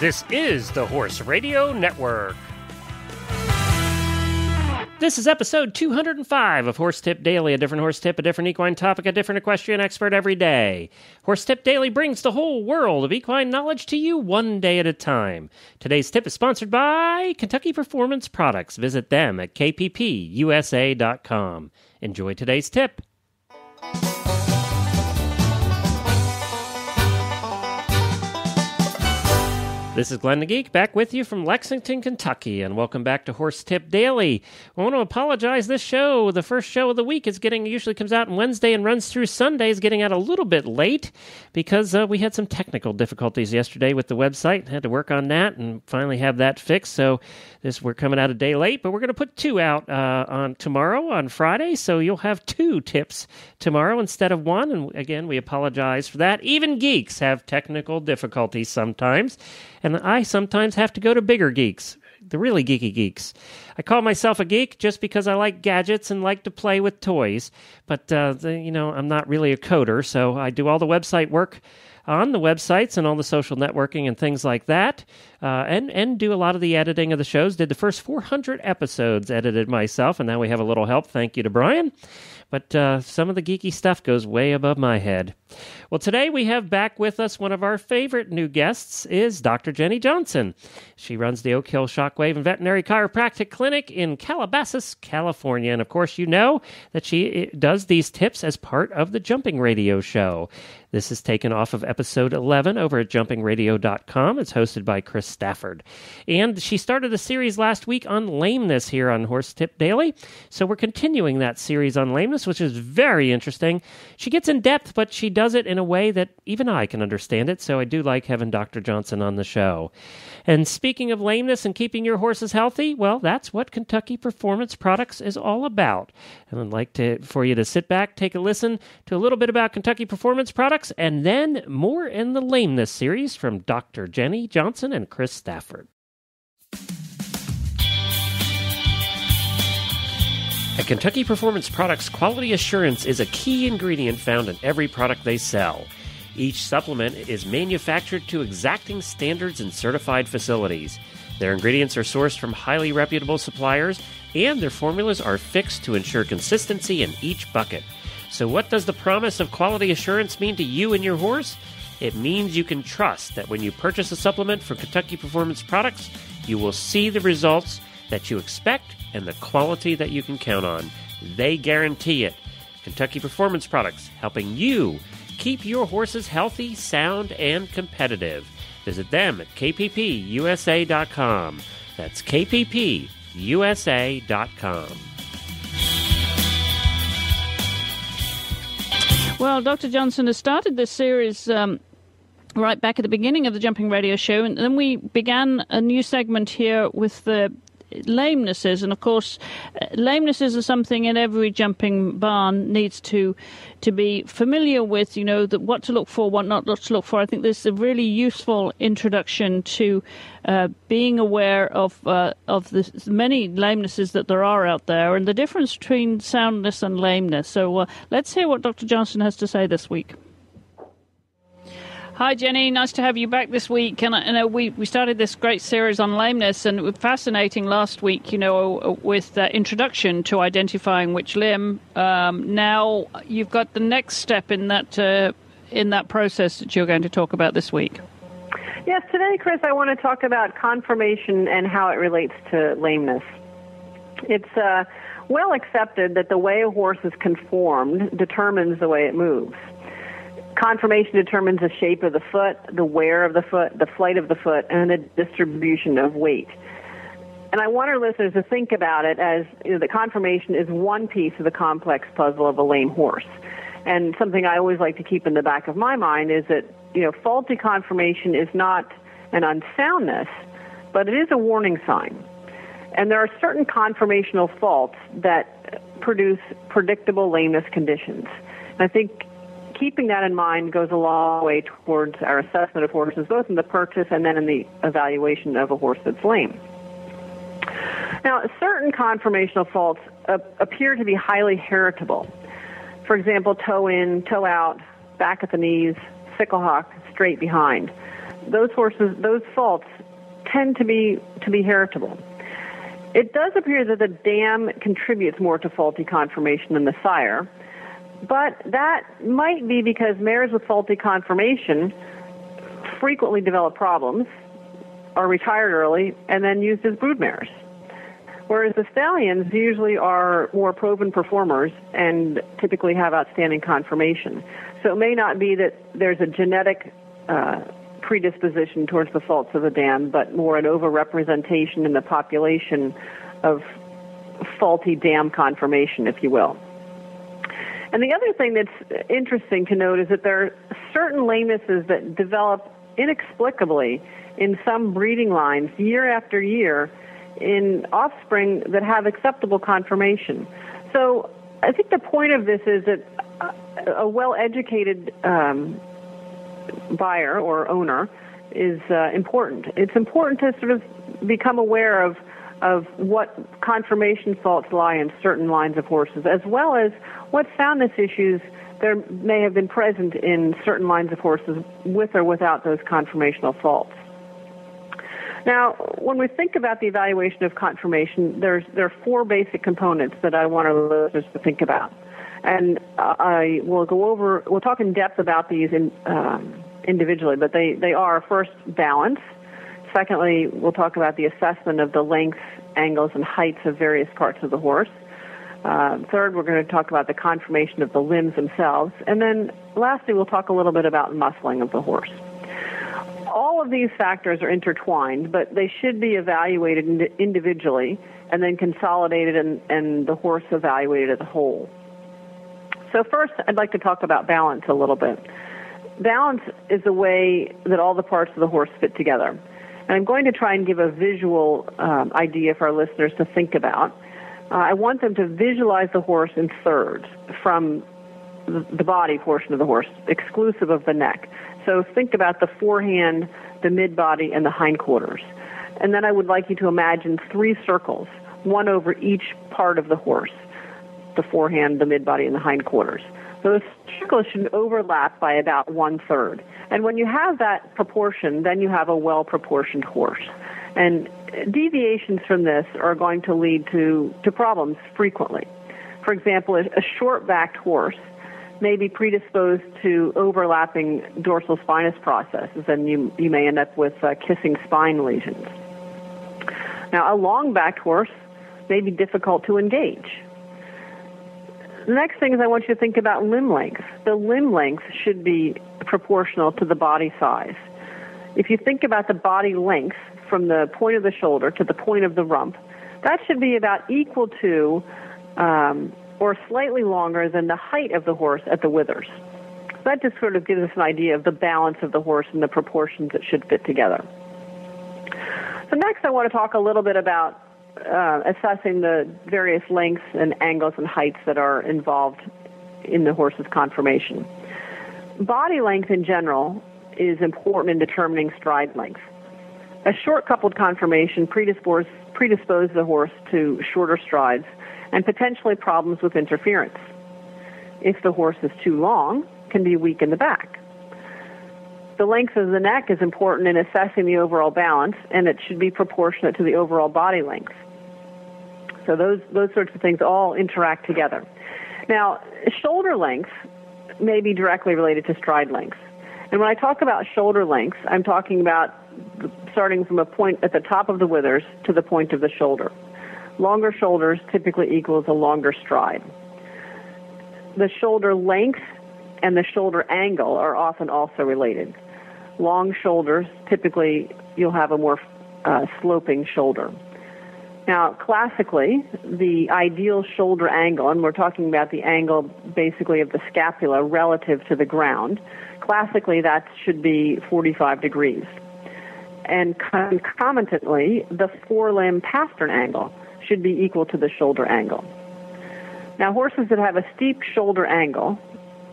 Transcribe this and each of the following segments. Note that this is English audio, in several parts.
This is the Horse Radio Network. This is episode 205 of Horse Tip Daily, a different horse tip, a different equine topic, a different equestrian expert every day. Horse Tip Daily brings the whole world of equine knowledge to you one day at a time. Today's tip is sponsored by Kentucky Performance Products. Visit them at kppusa.com. Enjoy today's tip. This is Glenn the Geek back with you from Lexington, Kentucky, and welcome back to Horse Tip Daily. I want to apologize. This show, the first show of the week, is getting usually comes out on Wednesday and runs through Sunday, is getting out a little bit late because uh, we had some technical difficulties yesterday with the website. Had to work on that and finally have that fixed. So this we're coming out a day late, but we're going to put two out uh, on tomorrow on Friday, so you'll have two tips tomorrow instead of one. And again, we apologize for that. Even geeks have technical difficulties sometimes. I sometimes have to go to bigger geeks, the really geeky geeks. I call myself a geek just because I like gadgets and like to play with toys. But, uh, the, you know, I'm not really a coder, so I do all the website work on the websites and all the social networking and things like that, uh, and and do a lot of the editing of the shows. Did the first 400 episodes edited myself, and now we have a little help. Thank you to Brian. But uh, some of the geeky stuff goes way above my head. Well, today we have back with us one of our favorite new guests is Dr. Jenny Johnson. She runs the Oak Hill Shockwave and Veterinary Chiropractic Clinic in Calabasas, California. And of course, you know that she eh, does these tips as part of the Jumping Radio Show. This is taken off of episode 11 over at jumpingradio.com. It's hosted by Chris Stafford. And she started a series last week on lameness here on Horse Tip Daily. So we're continuing that series on lameness, which is very interesting. She gets in depth, but she does it in a way that even I can understand it. So I do like having Dr. Johnson on the show. And speaking of lameness and keeping your horses healthy, well, that's what Kentucky Performance Products is all about. And I'd like to for you to sit back, take a listen to a little bit about Kentucky Performance Products, and then more in the lameness series from Dr. Jenny Johnson and Chris Stafford. At Kentucky Performance Products, quality assurance is a key ingredient found in every product they sell. Each supplement is manufactured to exacting standards in certified facilities. Their ingredients are sourced from highly reputable suppliers, and their formulas are fixed to ensure consistency in each bucket. So, what does the promise of quality assurance mean to you and your horse? It means you can trust that when you purchase a supplement from Kentucky Performance Products, you will see the results that you expect and the quality that you can count on. They guarantee it. Kentucky Performance Products, helping you keep your horses healthy, sound, and competitive. Visit them at kppusa.com. That's kppusa.com. Well, Dr. Johnson has started this series um, right back at the beginning of the Jumping Radio Show, and then we began a new segment here with the lamenesses, and of course, uh, lamenesses are something in every jumping barn needs to to be familiar with. You know that what to look for, what not to look for. I think this is a really useful introduction to uh, being aware of uh, of the many lamenesses that there are out there, and the difference between soundness and lameness. So uh, let's hear what Dr. Johnson has to say this week. Hi, Jenny. Nice to have you back this week. And I know we, we started this great series on lameness, and it was fascinating last week, you know, with the introduction to identifying which limb. Um, now you've got the next step in that uh, in that process that you're going to talk about this week. Yes, today, Chris, I want to talk about conformation and how it relates to lameness. It's uh, well accepted that the way a horse is conformed determines the way it moves. Conformation determines the shape of the foot, the wear of the foot, the flight of the foot, and the distribution of weight. And I want our listeners to think about it as you know, the conformation is one piece of the complex puzzle of a lame horse. And something I always like to keep in the back of my mind is that you know faulty conformation is not an unsoundness, but it is a warning sign. And there are certain conformational faults that produce predictable lameness conditions. I think keeping that in mind goes a long way towards our assessment of horses, both in the purchase and then in the evaluation of a horse that's lame. Now, certain conformational faults appear to be highly heritable. For example, toe in, toe out, back at the knees, sickle hock, straight behind. those horses, those faults tend to be to be heritable. It does appear that the dam contributes more to faulty conformation than the sire, but that might be because mares with faulty conformation frequently develop problems, are retired early, and then used as brood mares. Whereas the stallions usually are more proven performers and typically have outstanding conformation. So it may not be that there's a genetic uh, predisposition towards the faults of the dam, but more an overrepresentation in the population of faulty dam conformation, if you will. And the other thing that's interesting to note is that there are certain lamenesses that develop inexplicably in some breeding lines year after year in offspring that have acceptable conformation. So I think the point of this is that a well educated um, buyer or owner is uh, important. It's important to sort of become aware of of what conformation faults lie in certain lines of horses, as well as what soundness issues there may have been present in certain lines of horses with or without those conformational faults. Now, when we think about the evaluation of conformation, there's there are four basic components that I want our listeners to think about, and I will go over. We'll talk in depth about these in, um, individually, but they, they are first balance. Secondly, we'll talk about the assessment of the lengths, angles, and heights of various parts of the horse. Uh, third, we're going to talk about the conformation of the limbs themselves. And then lastly, we'll talk a little bit about muscling of the horse. All of these factors are intertwined, but they should be evaluated individually and then consolidated and, and the horse evaluated as a whole. So first, I'd like to talk about balance a little bit balance is the way that all the parts of the horse fit together. And I'm going to try and give a visual um, idea for our listeners to think about. Uh, I want them to visualize the horse in thirds from the body portion of the horse, exclusive of the neck. So think about the forehand, the mid body, and the hindquarters. And then I would like you to imagine three circles, one over each part of the horse the forehand, the mid body, and the hindquarters. Those circles should overlap by about one third. And when you have that proportion, then you have a well proportioned horse. And deviations from this are going to lead to, to problems frequently. For example, a, short backed horse may be predisposed to overlapping dorsal spinous processes, and you, you may end up with uh, kissing spine lesions. Now, a long backed horse may be difficult to engage. The next thing is I want you to think about limb length. The limb length should be proportional to the body size. If you think about the body length from the point of the shoulder to the point of the rump, that should be about equal to um, or slightly longer than the height of the horse at the withers. that just sort of gives us an idea of the balance of the horse and the proportions that should fit together. So next I want to talk a little bit about uh, assessing the various lengths and angles and heights that are involved in the horse's conformation. Body length in general is important in determining stride length. A short coupled conformation predisposes, predisposes the horse to shorter strides and potentially problems with interference. If the horse is too long, can be weak in the back. The length of the neck is important in assessing the overall balance, and it should be proportionate to the overall body length. So those those sorts of things all interact together. Now, shoulder length may be directly related to stride length. And when I talk about shoulder length, I'm talking about starting from a point at the top of the withers to the point of the shoulder. Longer shoulders typically equals a longer stride. The shoulder length and the shoulder angle are often also related. Long shoulders, typically you'll have a more uh, sloping shoulder. Now, classically, the ideal shoulder angle, and we're talking about the angle basically of the scapula relative to the ground, classically that should be 45 degrees. And concomitantly, the forelimb pastern angle should be equal to the shoulder angle. Now, horses that have a steep shoulder angle,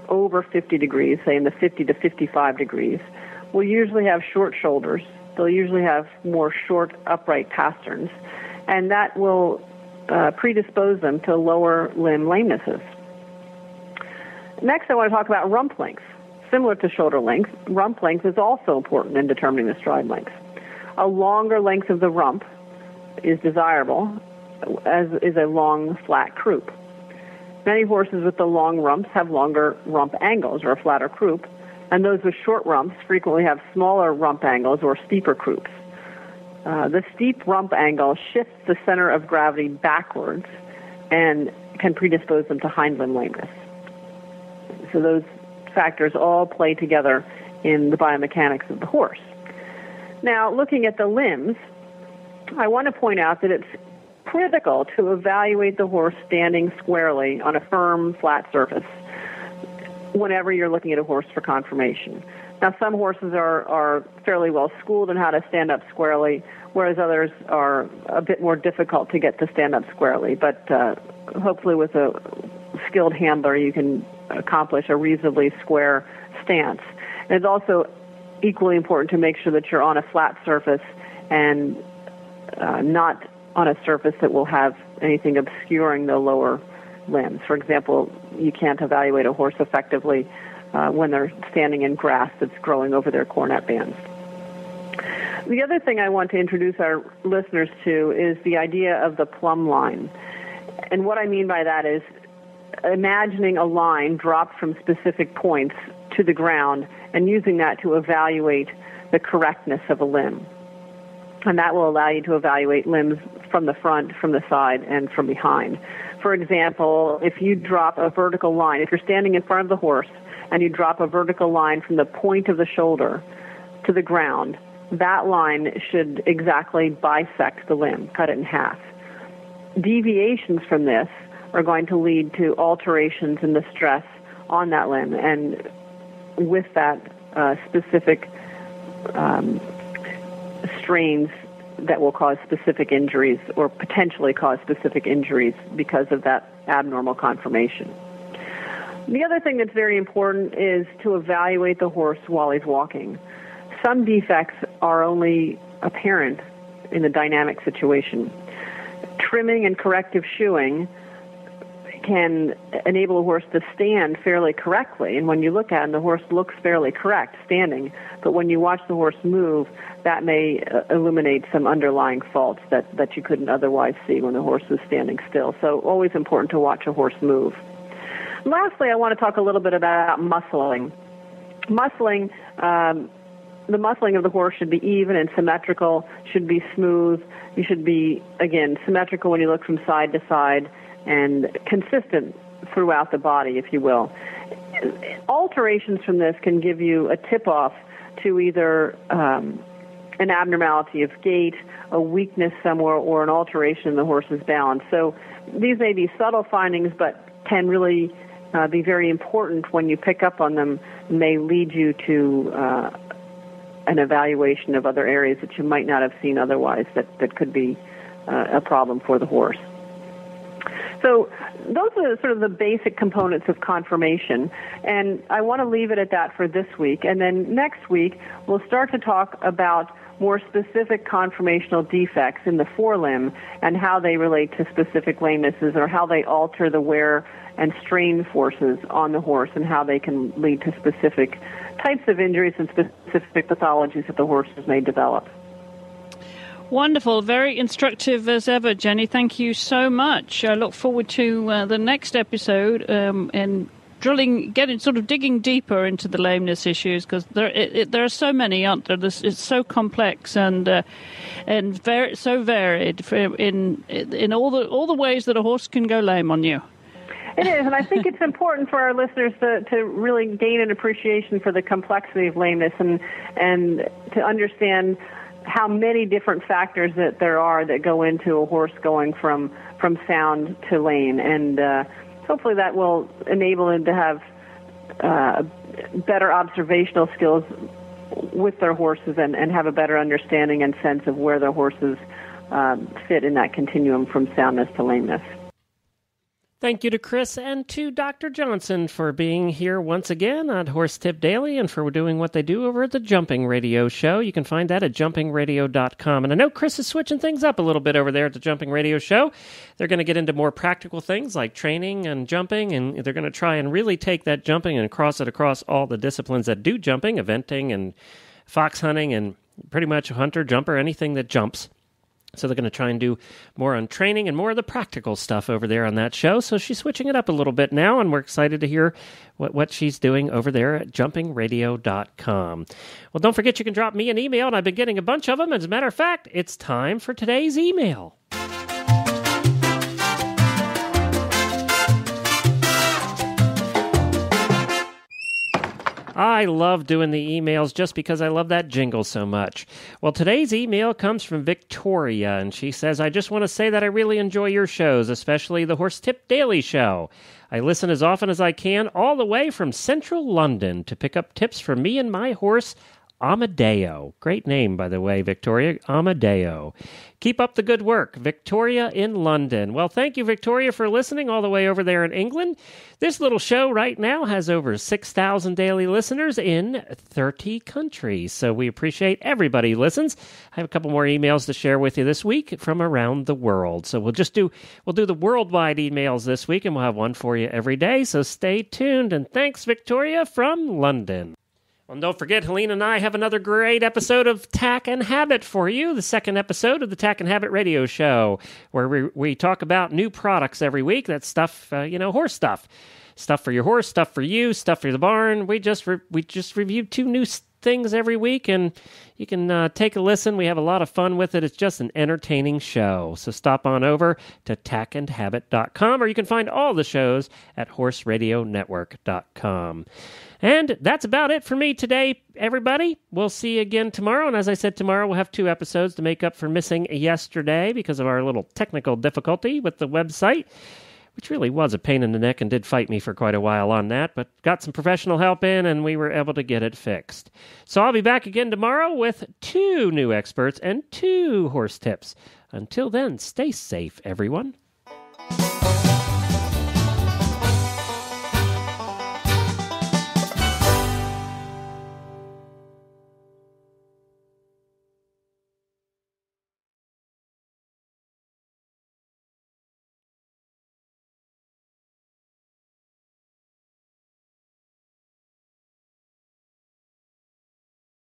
over 50 degrees, say in the 50 to 55 degrees, will usually have short shoulders. They'll usually have more short upright pasterns and that will uh, predispose them to lower limb lamenesses. Next, I want to talk about rump length. similar to shoulder length, rump length is also important in determining the stride length. A longer length of the rump is desirable, as is a long, flat croup. Many horses with the long rumps have longer rump angles or a flatter croup, and those with short rumps frequently have smaller rump angles or steeper croups. Uh, the steep rump angle shifts the center of gravity backwards and can predispose them to hind limb lameness. So those factors all play together in the biomechanics of the horse. Now, looking at the limbs, I want to point out that it's critical to evaluate the horse standing squarely on a firm, flat surface whenever you're looking at a horse for conformation. Now, some horses are, are fairly well schooled in how to stand up squarely, whereas others are a bit more difficult to get to stand up squarely. But uh, hopefully, with a skilled handler, you can accomplish a reasonably square stance. And it's also equally important to make sure that you're on a flat surface and uh, not on a surface that will have anything obscuring the lower limbs. For example, you can't evaluate a horse effectively uh, when they're standing in grass that's growing over their coronet bands. The other thing I want to introduce our listeners to is the idea of the plumb line. And what I mean by that is imagining a line dropped from specific points to the ground and using that to evaluate the correctness of a limb. And that will allow you to evaluate limbs from the front, from the side, and from behind. For example, if you drop a vertical line, if you're standing in front of the horse and you drop a vertical line from the point of the shoulder to the ground, that line should exactly bisect the limb, cut it in half. Deviations from this are going to lead to alterations in the stress on that limb, and with that, uh, specific um, strains that will cause specific injuries or potentially cause specific injuries because of that abnormal conformation. The other thing that's very important is to evaluate the horse while he's walking. Some defects are only apparent in the dynamic situation. Trimming and corrective shoeing can enable a horse to stand fairly correctly. And when you look at him, the horse looks fairly correct standing. But when you watch the horse move, that may uh, illuminate some underlying faults that, that you couldn't otherwise see when the horse was standing still. So always important to watch a horse move. Lastly, I want to talk a little bit about muscling. Muscling, um, the muscling of the horse should be even and symmetrical, should be smooth. You should be, again, symmetrical when you look from side to side and consistent throughout the body, if you will. Alterations from this can give you a tip off to either um, an abnormality of gait, a weakness somewhere, or an alteration in the horse's balance. So these may be subtle findings, but can really uh, be very important when you pick up on them, may lead you to uh, an evaluation of other areas that you might not have seen otherwise that, that could be uh, a problem for the horse. So those are sort of the basic components of conformation. And I want to leave it at that for this week. And then next week, we'll start to talk about more specific conformational defects in the forelimb and how they relate to specific lamenesses or how they alter the wear and strain forces on the horse and how they can lead to specific types of injuries and specific pathologies that the horses may develop. Wonderful, very instructive as ever, Jenny. Thank you so much. I look forward to uh, the next episode um, and drilling, getting sort of digging deeper into the lameness issues because there there are so many, aren't there? This, it's so complex and uh, and very so varied in in all the all the ways that a horse can go lame on you. It is, and I think it's important for our listeners to, to really gain an appreciation for the complexity of lameness and and to understand how many different factors that there are that go into a horse going from from sound to lame, and uh, hopefully that will enable them to have uh, better observational skills with their horses and, and have a better understanding and sense of where their horses um, fit in that continuum from soundness to lameness. Thank you to Chris and to Dr. Johnson for being here once again on Horse Tip Daily and for doing what they do over at the Jumping Radio Show. You can find that at jumpingradio.com. And I know Chris is switching things up a little bit over there at the Jumping Radio Show. They're going to get into more practical things like training and jumping, and they're going to try and really take that jumping and cross it across all the disciplines that do jumping, eventing and fox hunting and pretty much hunter, jumper, anything that jumps. So they're going to try and do more on training and more of the practical stuff over there on that show. So she's switching it up a little bit now, and we're excited to hear what, what she's doing over there at jumpingradio.com. Well, don't forget you can drop me an email, and I've been getting a bunch of them. As a matter of fact, it's time for today's email. I love doing the emails just because I love that jingle so much. Well, today's email comes from Victoria, and she says, I just want to say that I really enjoy your shows, especially the Horse Tip Daily Show. I listen as often as I can, all the way from central London, to pick up tips for me and my horse, Amadeo. Great name, by the way, Victoria. Amadeo. Keep up the good work. Victoria in London. Well, thank you, Victoria, for listening all the way over there in England. This little show right now has over 6,000 daily listeners in 30 countries. So we appreciate everybody who listens. I have a couple more emails to share with you this week from around the world. So we'll just do we'll do the worldwide emails this week and we'll have one for you every day. So stay tuned and thanks Victoria from London. Well, don't forget, Helene and I have another great episode of Tack and Habit for you, the second episode of the Tack and Habit radio show, where we, we talk about new products every week. That's stuff, uh, you know, horse stuff. Stuff for your horse, stuff for you, stuff for the barn. We just re- we just reviewed two new things every week, and you can uh, take a listen. We have a lot of fun with it. It's just an entertaining show. So stop on over to tackandhabit.com, or you can find all the shows at horseradionetwork.com. And that's about it for me today, everybody. We'll see you again tomorrow. And as I said, tomorrow we'll have two episodes to make up for missing yesterday because of our little technical difficulty with the website, which really was a pain in the neck and did fight me for quite a while on that, but got some professional help in and we were able to get it fixed. So I'll be back again tomorrow with two new experts and two horse tips. Until then, stay safe, everyone.